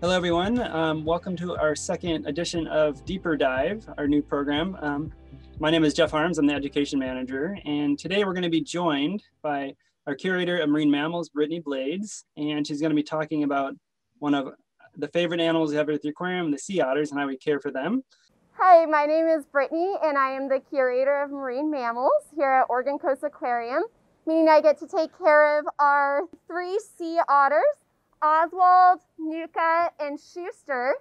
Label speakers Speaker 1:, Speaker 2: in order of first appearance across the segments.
Speaker 1: Hello, everyone. Um, welcome to our second edition of Deeper Dive, our new program. Um, my name is Jeff Harms. I'm the education manager. And today we're going to be joined by our curator of marine mammals, Brittany Blades. And she's going to be talking about one of the favorite animals we have at the aquarium, the sea otters, and how we care for them.
Speaker 2: Hi, my name is Brittany, and I am the curator of marine mammals here at Oregon Coast Aquarium, meaning I get to take care of our three sea otters, Oswald, Nuka, and Schuster,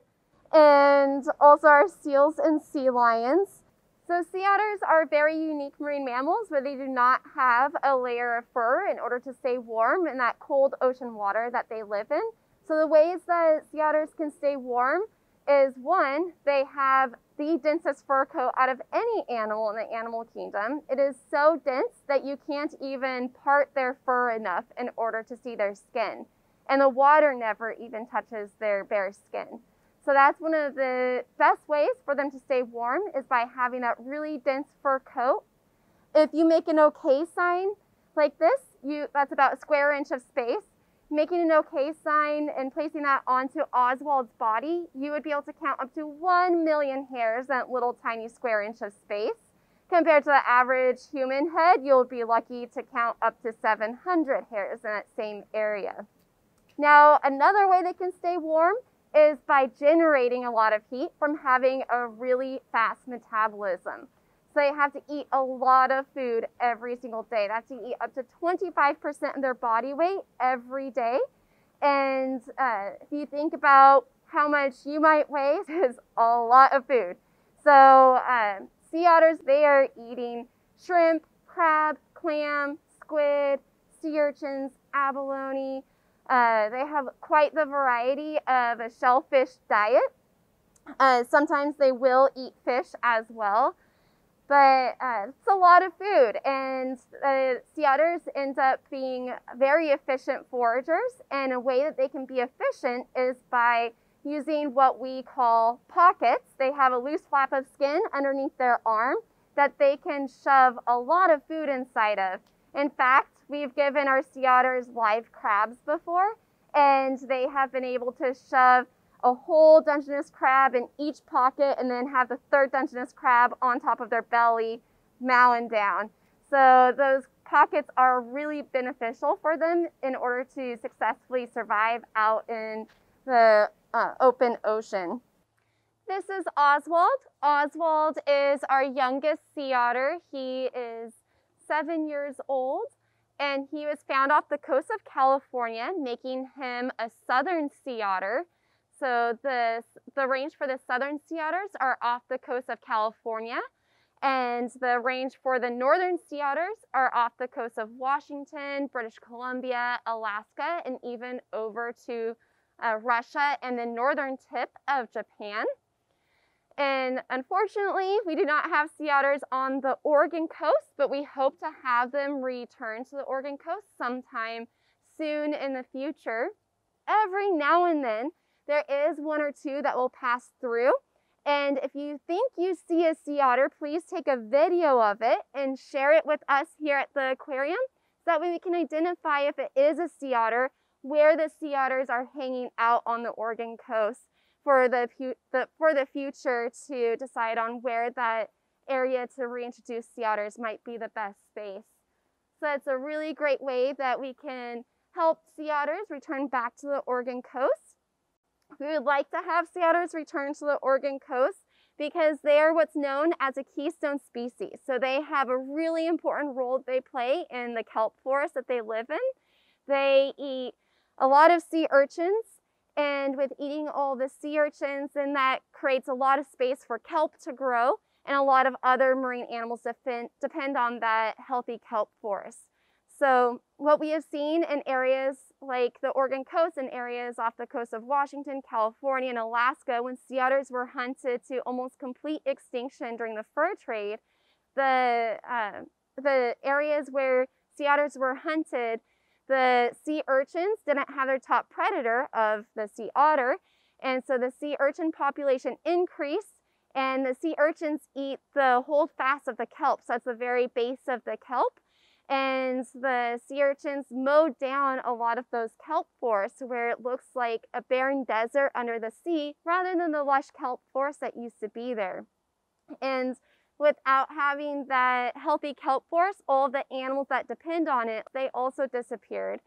Speaker 2: and also our seals and sea lions. So sea otters are very unique marine mammals where they do not have a layer of fur in order to stay warm in that cold ocean water that they live in. So the ways that sea otters can stay warm is one, they have the densest fur coat out of any animal in the animal kingdom. It is so dense that you can't even part their fur enough in order to see their skin. And the water never even touches their bare skin. So that's one of the best ways for them to stay warm is by having that really dense fur coat. If you make an okay sign like this, you that's about a square inch of space making an okay sign and placing that onto Oswald's body, you would be able to count up to 1 million hairs in that little tiny square inch of space. Compared to the average human head, you'll be lucky to count up to 700 hairs in that same area. Now, another way they can stay warm is by generating a lot of heat from having a really fast metabolism. So they have to eat a lot of food every single day. They have to eat up to 25% of their body weight every day. And uh, if you think about how much you might weigh, it's a lot of food. So um, sea otters, they are eating shrimp, crab, clam, squid, sea urchins, abalone. Uh, they have quite the variety of a shellfish diet. Uh, sometimes they will eat fish as well but uh, it's a lot of food. And uh, sea otters end up being very efficient foragers and a way that they can be efficient is by using what we call pockets. They have a loose flap of skin underneath their arm that they can shove a lot of food inside of. In fact we've given our sea otters live crabs before and they have been able to shove a whole Dungeness crab in each pocket and then have the third Dungeness crab on top of their belly, mowing down. So those pockets are really beneficial for them in order to successfully survive out in the uh, open ocean. This is Oswald. Oswald is our youngest sea otter. He is seven years old and he was found off the coast of California, making him a southern sea otter. So the, the range for the southern sea otters are off the coast of California. And the range for the northern sea otters are off the coast of Washington, British Columbia, Alaska, and even over to uh, Russia and the northern tip of Japan. And unfortunately, we do not have sea otters on the Oregon coast, but we hope to have them return to the Oregon coast sometime soon in the future. Every now and then, there is one or two that will pass through. And if you think you see a sea otter, please take a video of it and share it with us here at the aquarium. So that way we can identify if it is a sea otter, where the sea otters are hanging out on the Oregon coast for the, the, for the future to decide on where that area to reintroduce sea otters might be the best space. So it's a really great way that we can help sea otters return back to the Oregon coast we would like to have sea otters return to the Oregon coast because they are what's known as a keystone species. So they have a really important role they play in the kelp forest that they live in. They eat a lot of sea urchins and with eating all the sea urchins, then that creates a lot of space for kelp to grow and a lot of other marine animals depend, depend on that healthy kelp forest. So what we have seen in areas like the Oregon coast and areas off the coast of Washington, California, and Alaska, when sea otters were hunted to almost complete extinction during the fur trade, the, uh, the areas where sea otters were hunted, the sea urchins didn't have their top predator of the sea otter, and so the sea urchin population increased, and the sea urchins eat the holdfast of the kelp, so that's the very base of the kelp, And the sea urchins mowed down a lot of those kelp forests where it looks like a barren desert under the sea rather than the lush kelp forest that used to be there. And without having that healthy kelp forest, all the animals that depend on it, they also disappeared.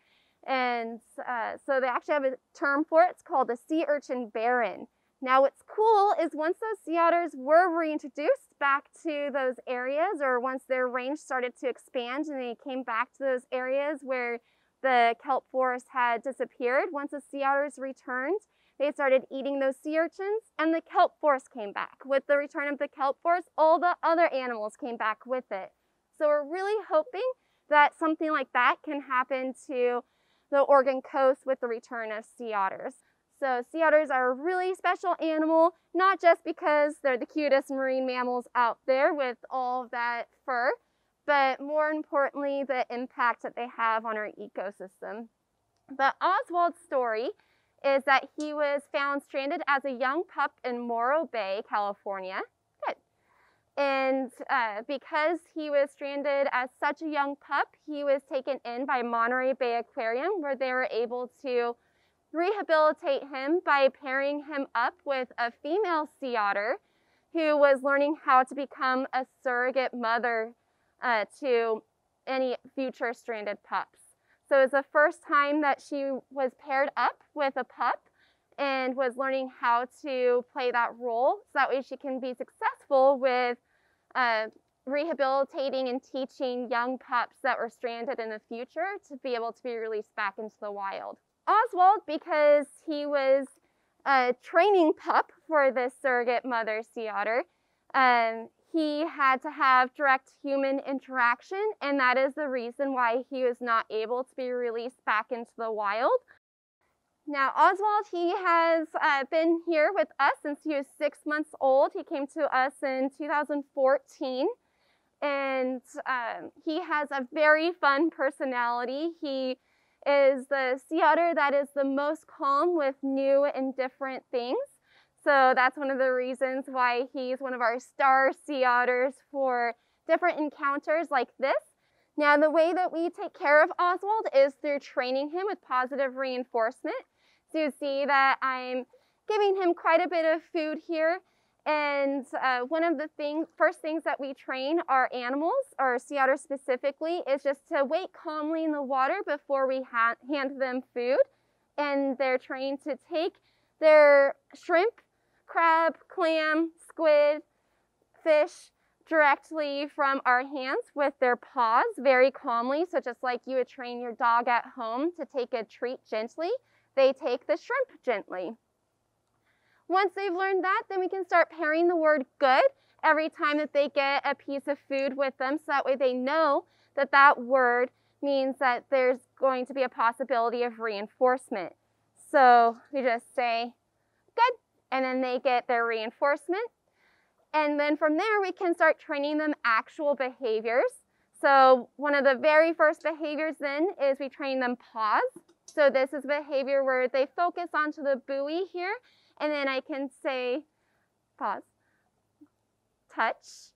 Speaker 2: And uh, so they actually have a term for it. It's called the sea urchin barren. Now what's cool is once those sea otters were reintroduced back to those areas or once their range started to expand and they came back to those areas where the kelp forest had disappeared, once the sea otters returned, they started eating those sea urchins and the kelp forest came back. With the return of the kelp forest, all the other animals came back with it. So we're really hoping that something like that can happen to the Oregon coast with the return of sea otters. So sea otters are a really special animal, not just because they're the cutest marine mammals out there with all that fur, but more importantly, the impact that they have on our ecosystem. But Oswald's story is that he was found stranded as a young pup in Morro Bay, California. Good. And uh, because he was stranded as such a young pup, he was taken in by Monterey Bay Aquarium, where they were able to rehabilitate him by pairing him up with a female sea otter who was learning how to become a surrogate mother uh, to any future stranded pups. So it was the first time that she was paired up with a pup and was learning how to play that role so that way she can be successful with uh, rehabilitating and teaching young pups that were stranded in the future to be able to be released back into the wild. Oswald because he was a training pup for the surrogate mother sea otter. Um, he had to have direct human interaction, and that is the reason why he was not able to be released back into the wild. Now, Oswald, he has uh, been here with us since he was six months old. He came to us in 2014, and um, he has a very fun personality. He is the sea otter that is the most calm with new and different things. So that's one of the reasons why he's one of our star sea otters for different encounters like this. Now, the way that we take care of Oswald is through training him with positive reinforcement. So you see that I'm giving him quite a bit of food here and uh, one of the things, first things that we train our animals, or sea otters specifically, is just to wait calmly in the water before we ha hand them food. And they're trained to take their shrimp, crab, clam, squid, fish directly from our hands with their paws very calmly. So just like you would train your dog at home to take a treat gently, they take the shrimp gently. Once they've learned that, then we can start pairing the word good every time that they get a piece of food with them. So that way they know that that word means that there's going to be a possibility of reinforcement. So we just say good, and then they get their reinforcement. And then from there, we can start training them actual behaviors. So one of the very first behaviors then is we train them pause. So this is behavior where they focus onto the buoy here and then I can say, pause, touch.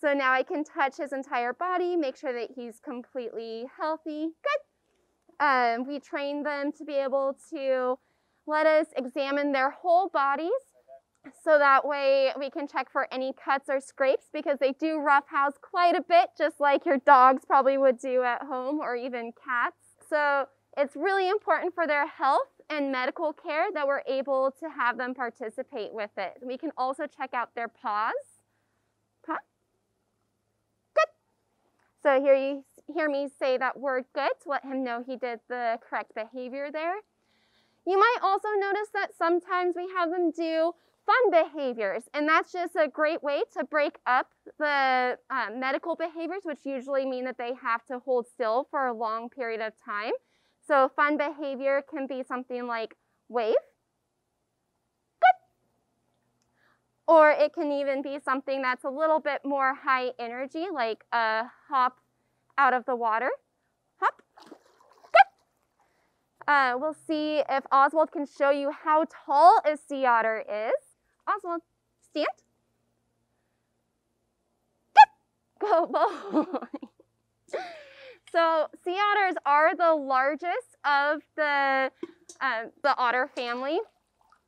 Speaker 2: So now I can touch his entire body, make sure that he's completely healthy. Good. Um, we train them to be able to let us examine their whole bodies so that way we can check for any cuts or scrapes because they do roughhouse quite a bit, just like your dogs probably would do at home or even cats. So it's really important for their health and medical care that we're able to have them participate with it. We can also check out their paws. Paw. Good. So here you hear me say that word good to let him know he did the correct behavior there. You might also notice that sometimes we have them do fun behaviors, and that's just a great way to break up the uh, medical behaviors, which usually mean that they have to hold still for a long period of time. So fun behavior can be something like wave. Or it can even be something that's a little bit more high energy, like a hop out of the water, hop, good. Uh, we'll see if Oswald can show you how tall a sea otter is. Oswald, stand. Go boy. So sea otters are the largest of the, uh, the otter family.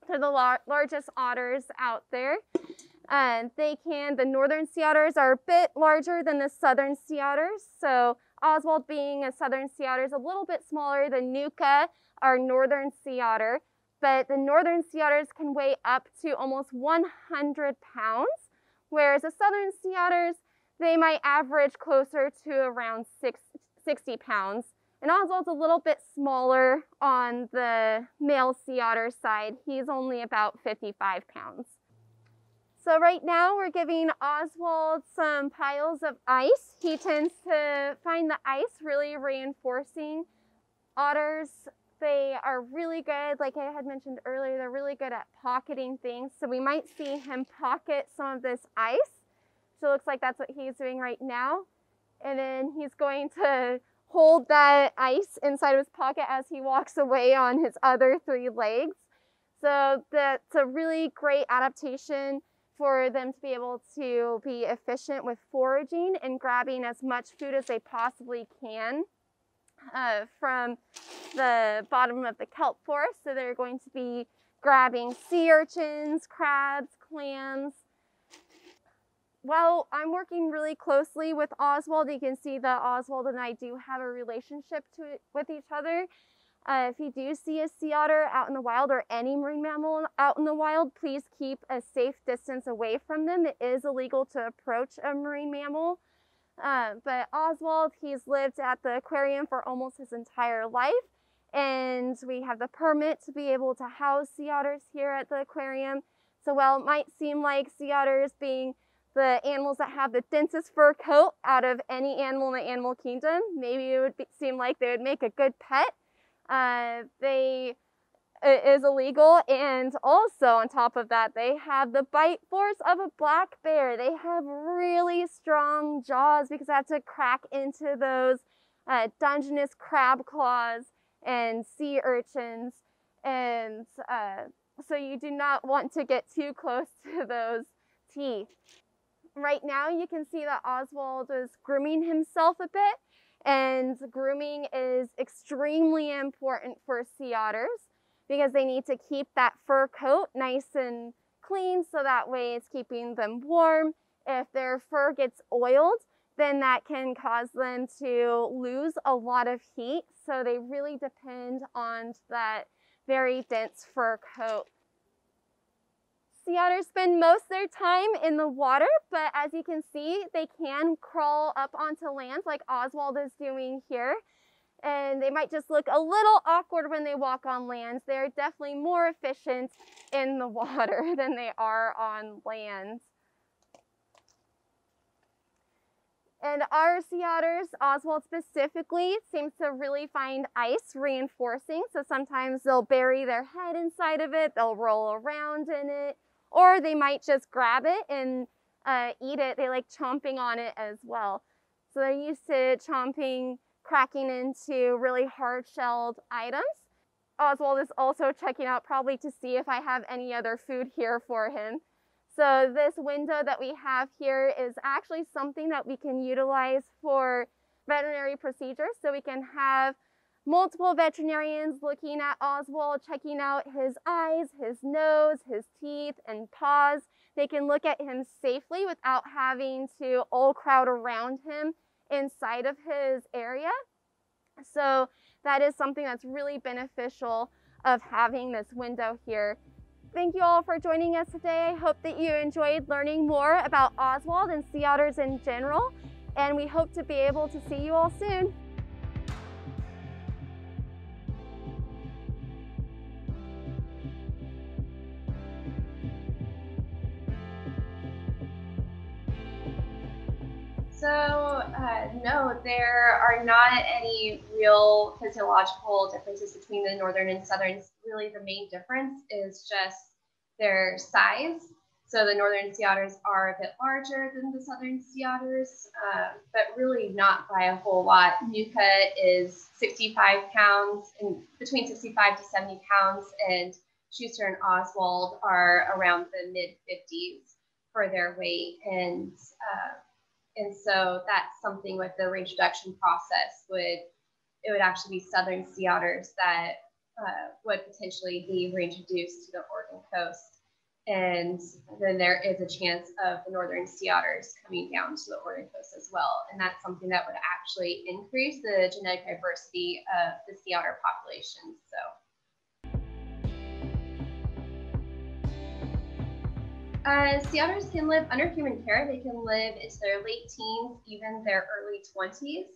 Speaker 2: They're the lar largest otters out there. And they can, the northern sea otters are a bit larger than the southern sea otters. So Oswald being a southern sea otter is a little bit smaller than Nuka, our northern sea otter. But the northern sea otters can weigh up to almost 100 pounds, whereas the southern sea otters, they might average closer to around six, 60 pounds. And Oswald's a little bit smaller on the male sea otter side. He's only about 55 pounds. So right now we're giving Oswald some piles of ice. He tends to find the ice really reinforcing. Otters, they are really good, like I had mentioned earlier, they're really good at pocketing things. So we might see him pocket some of this ice. So it looks like that's what he's doing right now. And then he's going to hold that ice inside of his pocket as he walks away on his other three legs. So that's a really great adaptation for them to be able to be efficient with foraging and grabbing as much food as they possibly can uh, from the bottom of the kelp forest. So they're going to be grabbing sea urchins, crabs, clams. Well, I'm working really closely with Oswald. You can see that Oswald and I do have a relationship to, with each other. Uh, if you do see a sea otter out in the wild or any marine mammal out in the wild, please keep a safe distance away from them. It is illegal to approach a marine mammal. Uh, but Oswald, he's lived at the aquarium for almost his entire life. And we have the permit to be able to house sea otters here at the aquarium. So while it might seem like sea otters being the animals that have the densest fur coat out of any animal in the animal kingdom, maybe it would be, seem like they would make a good pet. Uh, they is illegal and also on top of that they have the bite force of a black bear. They have really strong jaws because they have to crack into those uh, dungeness crab claws and sea urchins. And uh, so you do not want to get too close to those teeth. Right now you can see that Oswald is grooming himself a bit and grooming is extremely important for sea otters because they need to keep that fur coat nice and clean so that way it's keeping them warm. If their fur gets oiled, then that can cause them to lose a lot of heat. So they really depend on that very dense fur coat. Sea otters spend most of their time in the water, but as you can see, they can crawl up onto land like Oswald is doing here. And they might just look a little awkward when they walk on land. They're definitely more efficient in the water than they are on land. And our sea otters, Oswald specifically, seems to really find ice reinforcing. So sometimes they'll bury their head inside of it, they'll roll around in it, or they might just grab it and uh, eat it. They like chomping on it as well. So they're used to chomping, cracking into really hard-shelled items. Oswald is also checking out probably to see if I have any other food here for him. So this window that we have here is actually something that we can utilize for veterinary procedures. So we can have multiple veterinarians looking at Oswald, checking out his eyes, his nose, his teeth, and paws. They can look at him safely without having to all crowd around him inside of his area. So that is something that's really beneficial of having this window here. Thank you all for joining us today. I hope that you enjoyed learning more about Oswald and sea otters in general, and we hope to be able to see you all soon.
Speaker 3: So, uh, no, there are not any real physiological differences between the northern and southern. Really, the main difference is just their size. So, the northern sea otters are a bit larger than the southern sea otters, uh, but really not by a whole lot. Nuka is 65 pounds, and between 65 to 70 pounds, and Schuster and Oswald are around the mid 50s for their weight. And uh, and so that's something with the range reduction process would it would actually be southern sea otters that uh, would potentially be reintroduced to the Oregon coast. And then there is a chance of the northern sea otters coming down to the Oregon coast as well. And that's something that would actually increase the genetic diversity of the sea otter population. So. Uh, sea otters can live under human care. They can live into their late teens, even their early 20s.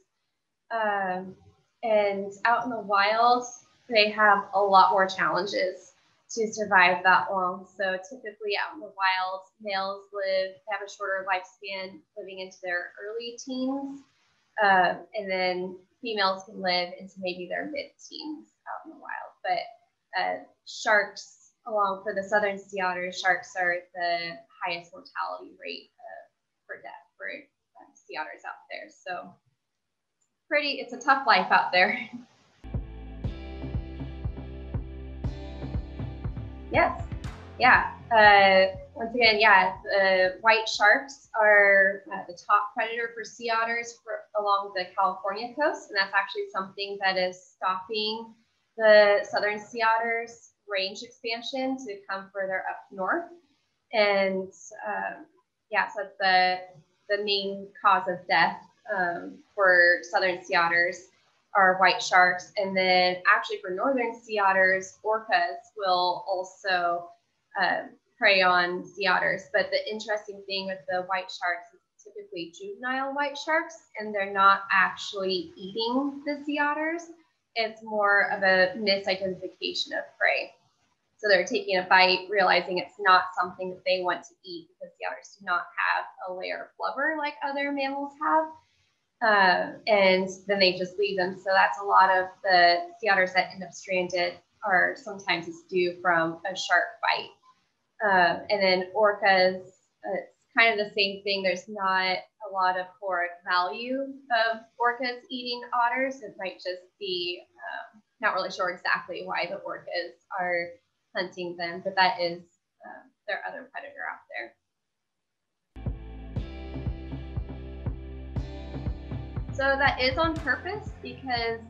Speaker 3: Um, and out in the wild, they have a lot more challenges to survive that long. So typically out in the wild, males live, have a shorter lifespan, living into their early teens. Uh, and then females can live into maybe their mid-teens out in the wild. But uh, sharks along for the southern sea otters, sharks are the highest mortality rate uh, for death for uh, sea otters out there. So pretty, it's a tough life out there. yes, yeah. Uh, once again, yeah, the white sharks are uh, the top predator for sea otters for, along the California coast, and that's actually something that is stopping the southern sea otters range expansion to come further up north. And um, yeah, so that's the, the main cause of death um, for southern sea otters are white sharks. And then actually for northern sea otters, orcas will also uh, prey on sea otters. But the interesting thing with the white sharks is typically juvenile white sharks, and they're not actually eating the sea otters. It's more of a misidentification of prey. So they're taking a bite, realizing it's not something that they want to eat because the otters do not have a layer of blubber like other mammals have. Uh, and then they just leave them. So that's a lot of the otters that end up stranded are sometimes it's due from a shark bite. Uh, and then orcas, uh, it's kind of the same thing. There's not a lot of caloric value of orcas eating otters. It might just be um, not really sure exactly why the orcas are hunting them, but that is uh, their other predator out there. So that is on purpose because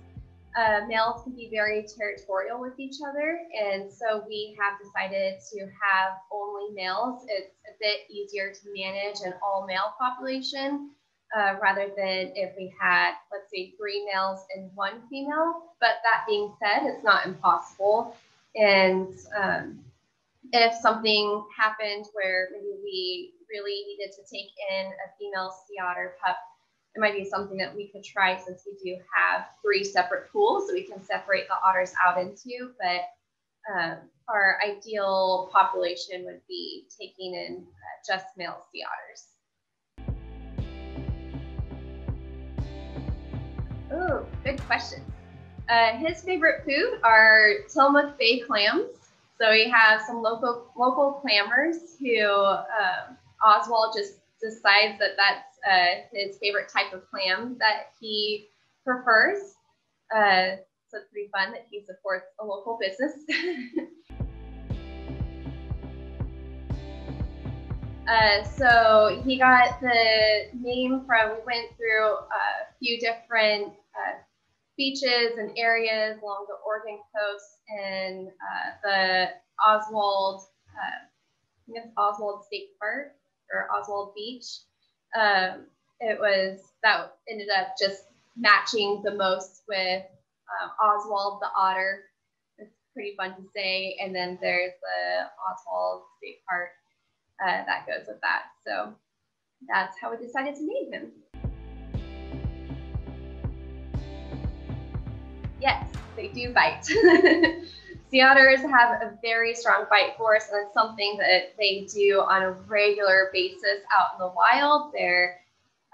Speaker 3: uh, males can be very territorial with each other. And so we have decided to have only males. It's a bit easier to manage an all male population uh, rather than if we had, let's say, three males and one female. But that being said, it's not impossible. And um, if something happened where maybe we really needed to take in a female sea otter pup, it might be something that we could try since we do have three separate pools that we can separate the otters out into. But um, our ideal population would be taking in uh, just male sea otters. Oh, good question. Uh, his favorite food are Tillamook Bay clams. So we have some local local clammers who um, Oswald just decides that that's uh, his favorite type of clam that he prefers. Uh, so it's pretty fun that he supports a local business. Uh, so he got the name from, we went through a few different uh, beaches and areas along the Oregon coast and uh, the Oswald, uh, I Oswald State Park or Oswald Beach. Um, it was that ended up just matching the most with um, Oswald the otter. It's pretty fun to say. And then there's the Oswald State Park uh, that goes with that. So that's how we decided to name him. Yes, they do bite. sea otters have a very strong bite force, and it's something that they do on a regular basis out in the wild. They're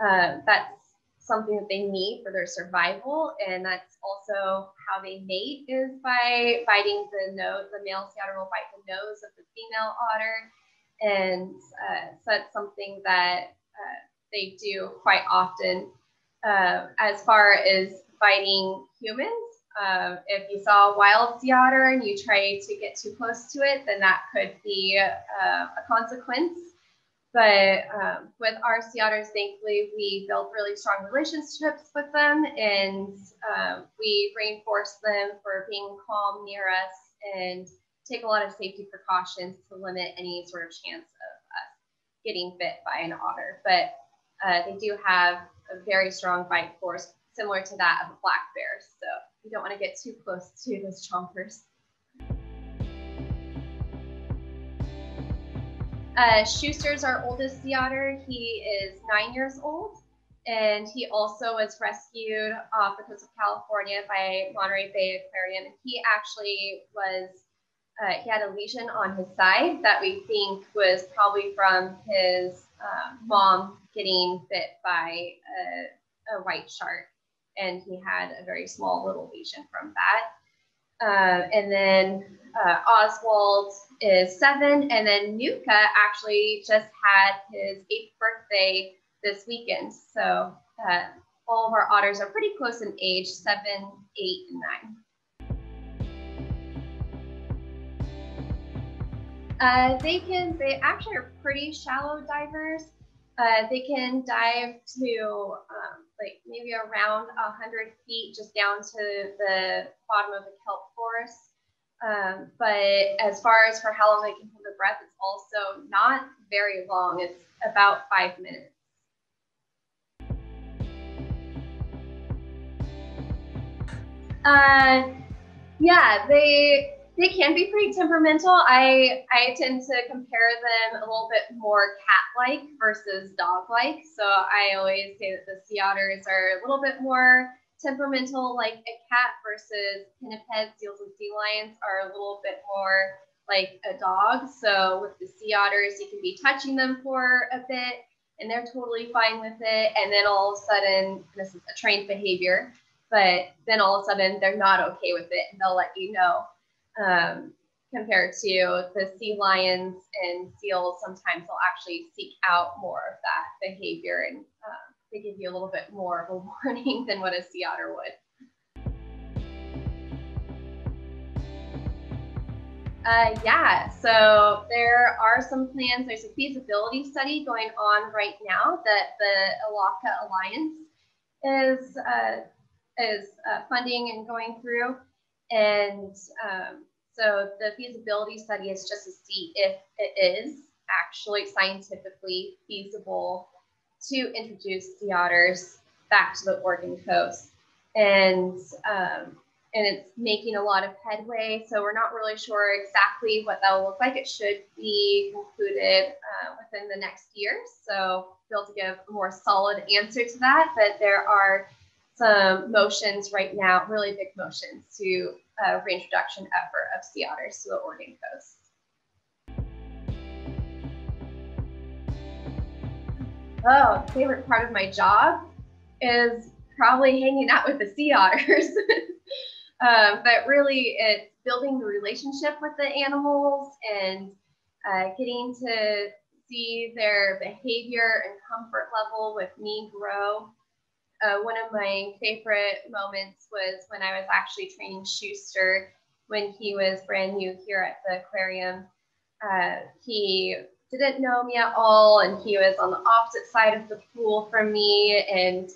Speaker 3: uh, that's something that they need for their survival, and that's also how they mate is by biting the nose. The male sea otter will bite the nose of the female otter, and uh, so that's something that uh, they do quite often. Uh, as far as biting humans, um, if you saw a wild sea otter and you try to get too close to it, then that could be uh, a consequence. but um, with our sea otters, thankfully, we built really strong relationships with them and um, we reinforce them for being calm near us and take a lot of safety precautions to limit any sort of chance of us getting bit by an otter. But uh, they do have a very strong bite force, similar to that of a black bear. So you don't want to get too close to those chompers. Uh, Schuster's our oldest sea otter. He is nine years old, and he also was rescued off the coast of California by Monterey Bay Aquarium. He actually was, uh, he had a lesion on his side that we think was probably from his uh, mom getting bit by a, a, white shark. And he had a very small little lesion from that. Uh, and then uh, Oswald is seven, and then Nuka actually just had his eighth birthday this weekend. So uh, all of our otters are pretty close in age, seven, eight, and nine. Uh, they can, they actually are pretty shallow divers. Uh, they can dive to um, like maybe around 100 feet just down to the bottom of the kelp forest. Um, but as far as for how long they can hold their breath, it's also not very long. It's about five minutes. Uh, yeah, they they can be pretty temperamental. I I tend to compare them a little bit more cat-like versus dog-like. So I always say that the sea otters are a little bit more temperamental like a cat versus pinnipeds, seals, and sea lions are a little bit more like a dog. So with the sea otters, you can be touching them for a bit and they're totally fine with it. And then all of a sudden, this is a trained behavior, but then all of a sudden they're not okay with it and they'll let you know. Um, compared to the sea lions and seals, sometimes they'll actually seek out more of that behavior and um, they give you a little bit more of a warning than what a sea otter would. Uh, yeah, so there are some plans. There's a feasibility study going on right now that the Elakha Alliance is uh, is uh, funding and going through, and um, so the feasibility study is just to see if it is actually scientifically feasible to introduce sea otters back to the Oregon coast. And um, and it's making a lot of headway. So we're not really sure exactly what that will look like. It should be concluded uh, within the next year. So be able to give a more solid answer to that. But there are some motions right now, really big motions to uh, reintroduction effort of sea otters to the Oregon coast. oh, favorite part of my job is probably hanging out with the sea otters. um, but really, it's building the relationship with the animals and uh, getting to see their behavior and comfort level with me grow. Uh, one of my favorite moments was when I was actually training Schuster when he was brand new here at the aquarium. Uh, he didn't know me at all, and he was on the opposite side of the pool from me. And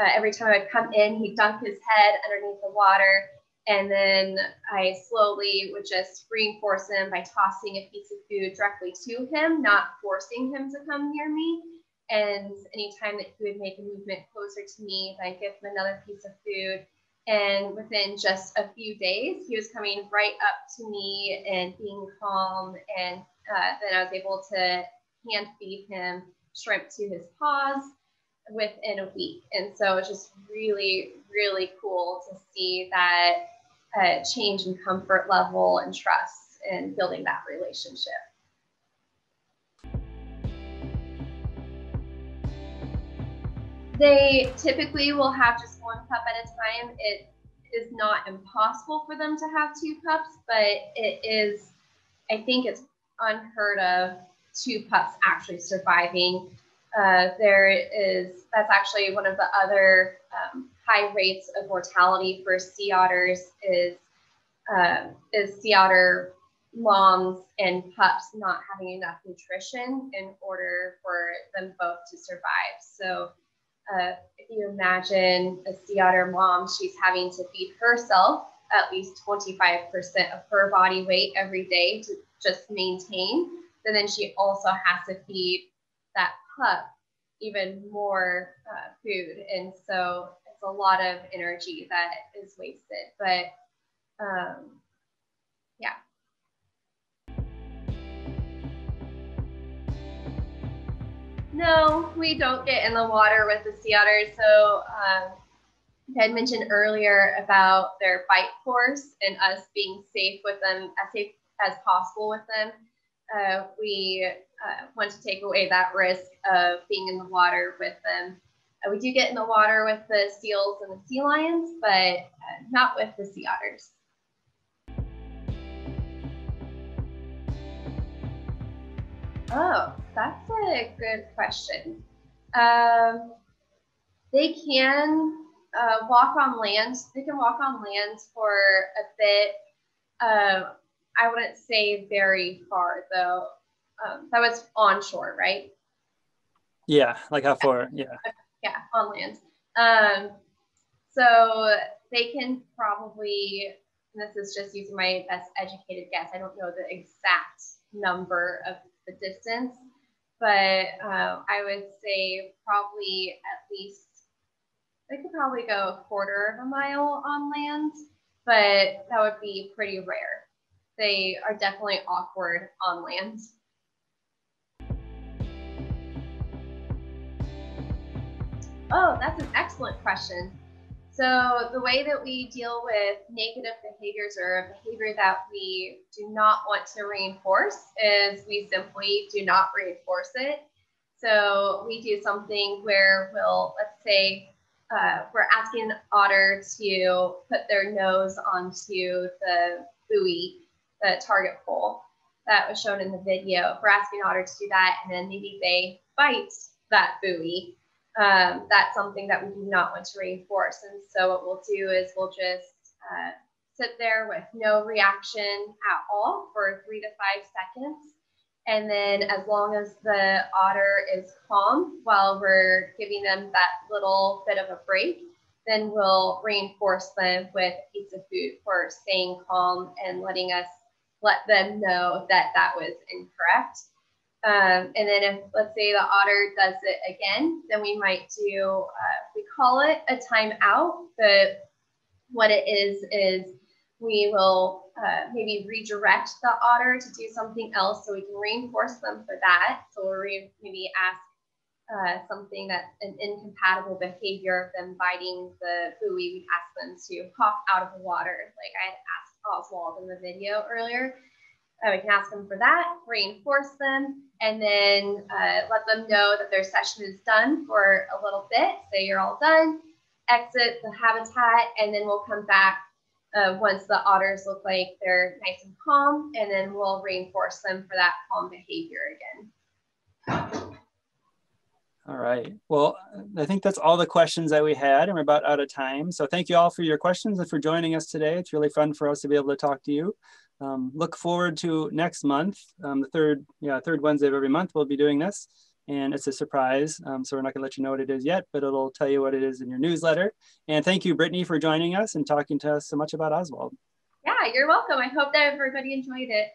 Speaker 3: uh, every time I'd come in, he'd dunk his head underneath the water. And then I slowly would just reinforce him by tossing a piece of food directly to him, not forcing him to come near me. And anytime that he would make a movement closer to me, I'd give him another piece of food. And within just a few days, he was coming right up to me and being calm and uh, then I was able to hand feed him shrimp to his paws within a week. And so it's just really, really cool to see that uh, change in comfort level and trust and building that relationship. They typically will have just one pup at a time. It is not impossible for them to have two pups, but it is, I think it's unheard of two pups actually surviving. Uh, there is, that's actually one of the other um, high rates of mortality for sea otters is, uh, is sea otter moms and pups not having enough nutrition in order for them both to survive. So uh, if you imagine a sea otter mom, she's having to feed herself at least 25% of her body weight every day to just maintain. And then she also has to feed that pup even more uh, food. And so it's a lot of energy that is wasted. But um, yeah. No, we don't get in the water with the sea otters. So um, mentioned earlier about their bite force and us being safe with them, as safe as possible with them. Uh, we uh, want to take away that risk of being in the water with them. Uh, we do get in the water with the seals and the sea lions, but uh, not with the sea otters. Oh, that's a good question. Um, they can uh, walk on land. They can walk on land for a bit. Uh, I wouldn't say very far though. Um, that was onshore, right?
Speaker 1: Yeah, like how far? Yeah.
Speaker 3: Yeah, on land. Um, so they can probably, this is just using my best educated guess. I don't know the exact number of the distance, but uh, I would say probably at least they could probably go a quarter of a mile on land, but that would be pretty rare. They are definitely awkward on land. Oh, that's an excellent question. So the way that we deal with negative behaviors or a behavior that we do not want to reinforce is we simply do not reinforce it. So we do something where we'll, let's say, uh, we're asking otter to put their nose onto the buoy, the target pole that was shown in the video. If we're asking otter to do that, and then maybe they bite that buoy, um, that's something that we do not want to reinforce. And so what we'll do is we'll just uh, sit there with no reaction at all for three to five seconds. And then as long as the otter is calm while we're giving them that little bit of a break, then we'll reinforce them with a piece of food for staying calm and letting us let them know that that was incorrect. Um, and then if, let's say the otter does it again, then we might do, uh, we call it a timeout, but what it is, is we will uh, maybe redirect the otter to do something else so we can reinforce them for that. So we'll re- maybe ask uh, something that's an incompatible behavior of them biting the buoy, we'd ask them to hop out of the water, like I had asked Oswald in the video earlier. Uh, we can ask them for that, reinforce them, and then uh, let them know that their session is done for a little bit. Say you're all done, exit the habitat, and then we'll come back uh, once the otters look like they're nice and calm, and then we'll reinforce them for that calm behavior again.
Speaker 1: All right. Well, I think that's all the questions that we had, and we're about out of time. So thank you all for your questions and for joining us today. It's really fun for us to be able to talk to you. Um, look forward to next month, um, the third, yeah, third Wednesday of every month. We'll be doing this and it's a surprise. Um, so we're not gonna let you know what it is yet, but it'll tell you what it is in your newsletter. And thank you, Brittany, for joining us and talking to us so much about Oswald.
Speaker 3: Yeah, you're welcome. I hope that everybody enjoyed it.